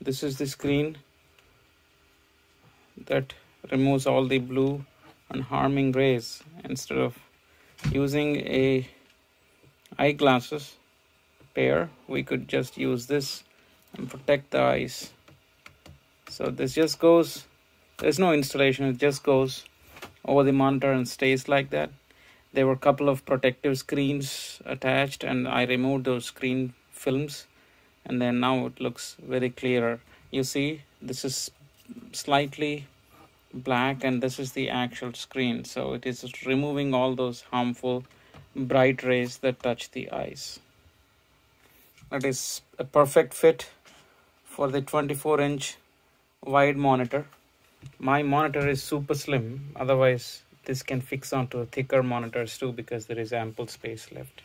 this is the screen that removes all the blue and harming rays instead of using a eyeglasses pair. We could just use this and protect the eyes. So this just goes there's no installation it just goes over the monitor and stays like that. There were a couple of protective screens attached and I removed those screen films and then now it looks very clearer. You see this is slightly black and this is the actual screen. So it is removing all those harmful bright rays that touch the eyes. It is a perfect fit for the 24 inch wide monitor. My monitor is super slim otherwise this can fix onto thicker monitors too because there is ample space left